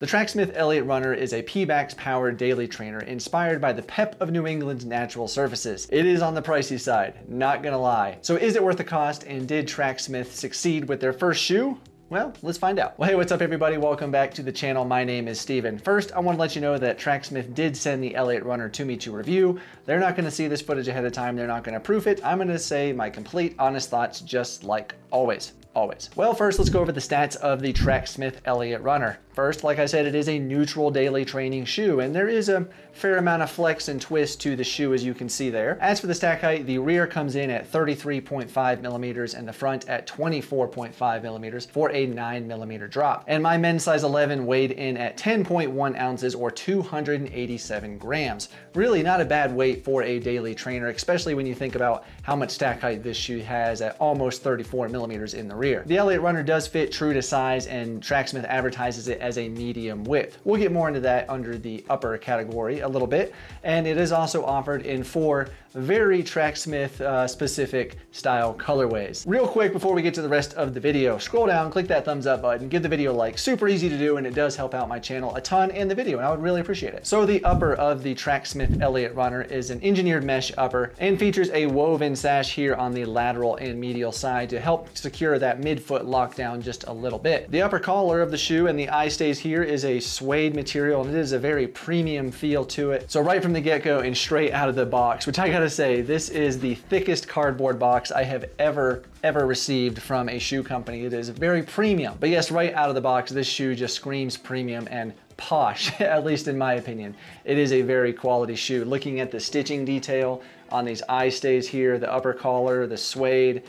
The Tracksmith Eliot Runner is a Pebax powered daily trainer inspired by the pep of New England's natural surfaces. It is on the pricey side, not gonna lie. So is it worth the cost and did Tracksmith succeed with their first shoe? Well, let's find out. Well, hey, what's up everybody? Welcome back to the channel. My name is Steven. First, I want to let you know that Tracksmith did send the Eliot Runner to me to review. They're not to see this footage ahead of time. They're not to proof it. I'm to say my complete honest thoughts just like always always. Well, first let's go over the stats of the Tracksmith Eliot Runner. First, like I said, it is a neutral daily training shoe, and there is a fair amount of flex and twist to the shoe as you can see there. As for the stack height, the rear comes in at 33.5 millimeters and the front at 24.5 millimeters for a 9 millimeter drop. And my men's size 11 weighed in at 10.1 ounces or 287 grams. Really not a bad weight for a daily trainer, especially when you think about how much stack height this shoe has at almost 34 millimeters in the rear. The Eliot Runner does fit true to size and Tracksmith advertises it as a medium width. We'll get more into that under the upper category a little bit. And it is also offered in four very Tracksmith uh, specific style colorways. Real quick before we get to the rest of the video, scroll down, click that thumbs up button, give the video a like. Super easy to do and it does help out my channel a ton and the video and I would really appreciate it. So the upper of the Tracksmith Eliot Runner is an engineered mesh upper and features a woven sash here on the lateral and medial side to help secure that midfoot lockdown just a little bit. The upper collar of the shoe and the eye stays here is a suede material and it is a very premium feel to it. So right from the get-go and straight out of the box, which I gotta say, this is the thickest cardboard box I have ever, ever received from a shoe company. It is very premium. But yes, right out of the box, this shoe just screams premium and posh, at least in my opinion. It is a very quality shoe. Looking at the stitching detail on these eye stays here, the upper collar, the suede,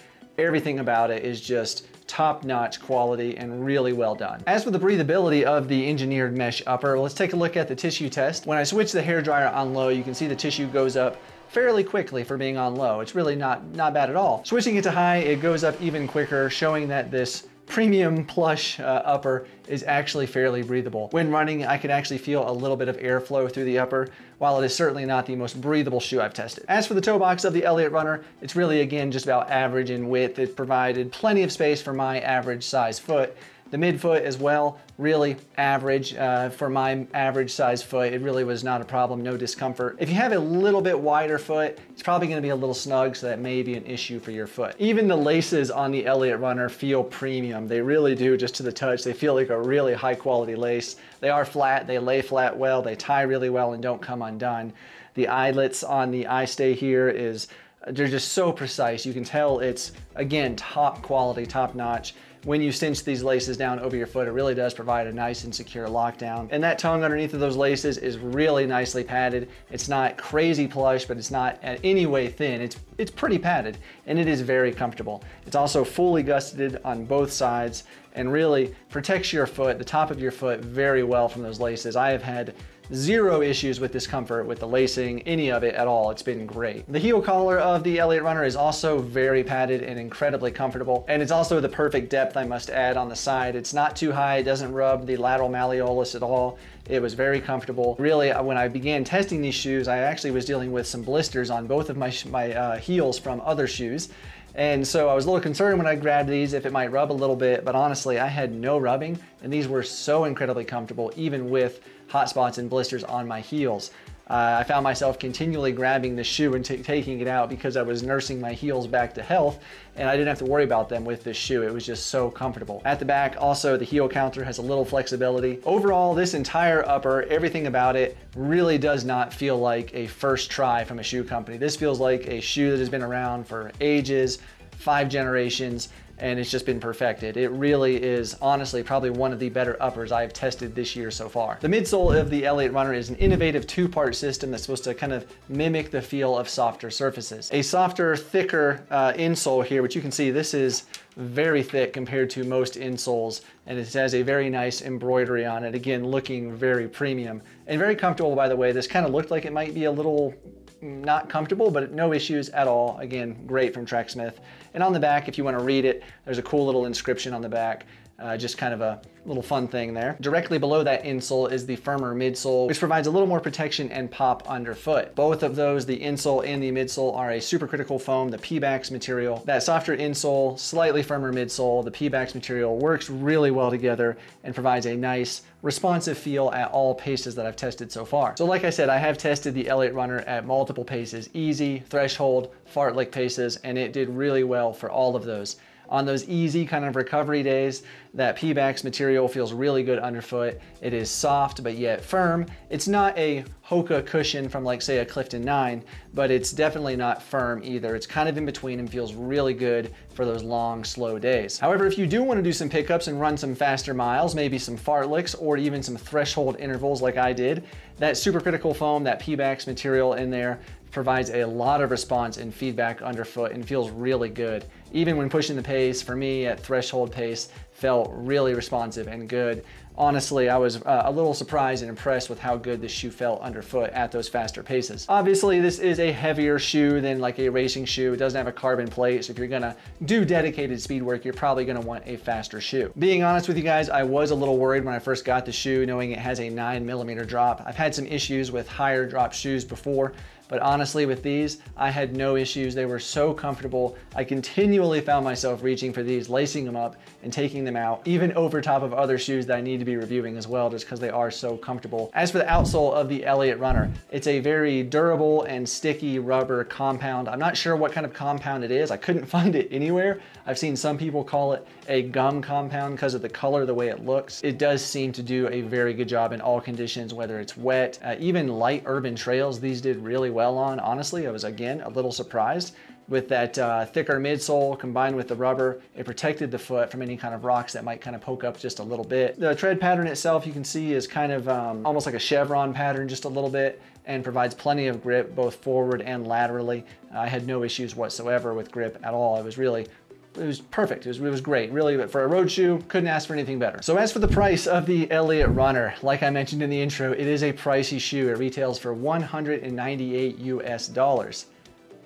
everything about it is just top-notch quality and really well done. As for the breathability of the engineered mesh upper, let's take a look at the tissue test. When I switch the hair dryer on low, you can see the tissue goes up fairly quickly for being on low. It's really not, not bad at all. Switching it to high, it goes up even quicker, showing that this premium plush uh, upper is actually fairly breathable. When running, I can actually feel a little bit of airflow through the upper, while it is certainly not the most breathable shoe I've tested. As for the toe box of the Eliot Runner, it's really, again, just about average in width. It provided plenty of space for my average size foot, the midfoot as well, really average uh, for my average size foot. It really was not a problem, no discomfort. If you have a little bit wider foot, it's probably gonna be a little snug, so that may be an issue for your foot. Even the laces on the Eliot Runner feel premium. They really do, just to the touch. They feel like a really high quality lace. They are flat, they lay flat well, they tie really well and don't come undone. The eyelets on the eye stay here is they're just so precise. You can tell it's, again, top quality, top notch. When you cinch these laces down over your foot, it really does provide a nice and secure lockdown. And that tongue underneath of those laces is really nicely padded. It's not crazy plush, but it's not at any way thin. It's, it's pretty padded and it is very comfortable. It's also fully gusseted on both sides and really protects your foot, the top of your foot very well from those laces. I have had Zero issues with discomfort with the lacing, any of it at all. It's been great. The heel collar of the Eliot Runner is also very padded and incredibly comfortable. And it's also the perfect depth, I must add, on the side. It's not too high. It doesn't rub the lateral malleolus at all. It was very comfortable. Really, when I began testing these shoes, I actually was dealing with some blisters on both of my, my uh, heels from other shoes. And so I was a little concerned when I grabbed these if it might rub a little bit, but honestly, I had no rubbing and these were so incredibly comfortable even with hot spots and blisters on my heels. Uh, I found myself continually grabbing the shoe and taking it out because I was nursing my heels back to health and I didn't have to worry about them with this shoe. It was just so comfortable. At the back, also the heel counter has a little flexibility. Overall, this entire upper, everything about it really does not feel like a first try from a shoe company. This feels like a shoe that has been around for ages, five generations, and it's just been perfected. It really is honestly probably one of the better uppers I've tested this year so far. The midsole of the Eliot Runner is an innovative two-part system that's supposed to kind of mimic the feel of softer surfaces. A softer, thicker uh, insole here, which you can see this is very thick compared to most insoles and it has a very nice embroidery on it again looking very premium and very comfortable by the way this kind of looked like it might be a little not comfortable, but no issues at all. Again, great from Tracksmith. And on the back, if you want to read it, there's a cool little inscription on the back. Uh, just kind of a little fun thing there. Directly below that insole is the firmer midsole, which provides a little more protection and pop underfoot. Both of those, the insole and the midsole, are a supercritical foam, the Pebax material. That softer insole, slightly firmer midsole, the Pebax material works really well together and provides a nice responsive feel at all paces that I've tested so far. So like I said, I have tested the Eliot Runner at multiple paces, easy, threshold, fartlek paces, and it did really well for all of those. On those easy kind of recovery days, that Pebax material feels really good underfoot. It is soft, but yet firm. It's not a Hoka cushion from like say a Clifton 9, but it's definitely not firm either. It's kind of in between and feels really good for those long, slow days. However, if you do want to do some pickups and run some faster miles, maybe some fartleks or even some threshold intervals like I did, that supercritical foam, that Pebax material in there provides a lot of response and feedback underfoot and feels really good. Even when pushing the pace, for me at threshold pace, felt really responsive and good. Honestly, I was uh, a little surprised and impressed with how good this shoe felt underfoot at those faster paces. Obviously, this is a heavier shoe than like a racing shoe. It doesn't have a carbon plate, so if you're gonna do dedicated speed work, you're probably gonna want a faster shoe. Being honest with you guys, I was a little worried when I first got the shoe, knowing it has a nine millimeter drop. I've had some issues with higher drop shoes before, but honestly, with these, I had no issues. They were so comfortable. I continually found myself reaching for these, lacing them up and taking them out, even over top of other shoes that I need to be reviewing as well, just because they are so comfortable. As for the outsole of the Eliot Runner, it's a very durable and sticky rubber compound. I'm not sure what kind of compound it is. I couldn't find it anywhere. I've seen some people call it a gum compound because of the color, the way it looks. It does seem to do a very good job in all conditions, whether it's wet, uh, even light urban trails, these did really well on. Honestly, I was again a little surprised with that uh, thicker midsole combined with the rubber. It protected the foot from any kind of rocks that might kind of poke up just a little bit. The tread pattern itself, you can see, is kind of um, almost like a chevron pattern, just a little bit, and provides plenty of grip both forward and laterally. I had no issues whatsoever with grip at all. It was really it was perfect. It was, it was great. Really, But for a road shoe, couldn't ask for anything better. So as for the price of the Eliot Runner, like I mentioned in the intro, it is a pricey shoe. It retails for 198 US dollars.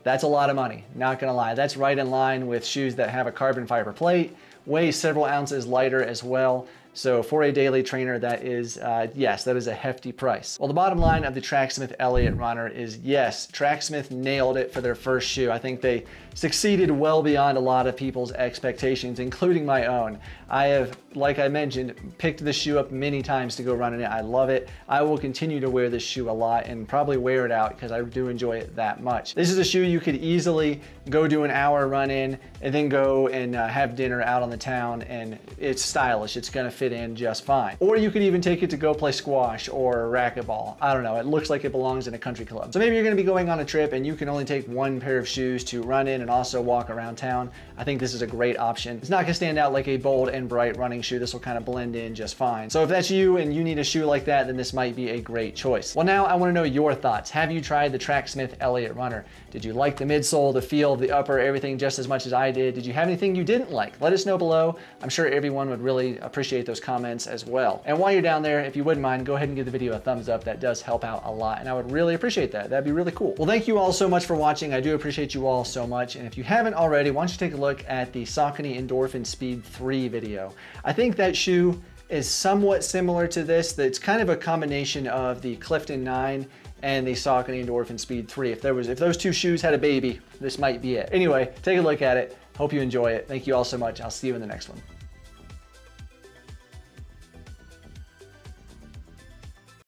That's a lot of money, not gonna lie. That's right in line with shoes that have a carbon fiber plate, weigh several ounces lighter as well. So for a daily trainer, that is, uh, yes, that is a hefty price. Well, the bottom line of the Tracksmith Eliot Runner is yes, Tracksmith nailed it for their first shoe. I think they succeeded well beyond a lot of people's expectations, including my own. I have, like I mentioned, picked the shoe up many times to go running in it. I love it. I will continue to wear this shoe a lot and probably wear it out because I do enjoy it that much. This is a shoe you could easily go do an hour run in and then go and uh, have dinner out on the town and it's stylish. It's gonna fit in just fine. Or you could even take it to go play squash or racquetball. I don't know. It looks like it belongs in a country club. So maybe you're gonna be going on a trip and you can only take one pair of shoes to run in and also walk around town, I think this is a great option. It's not gonna stand out like a bold and bright running shoe. This will kind of blend in just fine. So if that's you and you need a shoe like that, then this might be a great choice. Well, now I wanna know your thoughts. Have you tried the Tracksmith Eliot Runner? Did you like the midsole, the feel, the upper, everything just as much as I did? Did you have anything you didn't like? Let us know below. I'm sure everyone would really appreciate those comments as well. And while you're down there, if you wouldn't mind, go ahead and give the video a thumbs up. That does help out a lot, and I would really appreciate that. That'd be really cool. Well, thank you all so much for watching. I do appreciate you all so much. And if you haven't already, why don't you take a look at the Saucony Endorphin Speed 3 video. I think that shoe is somewhat similar to this. It's kind of a combination of the Clifton 9 and the Saucony Endorphin Speed 3. If there was, if those two shoes had a baby, this might be it. Anyway, take a look at it. Hope you enjoy it. Thank you all so much. I'll see you in the next one.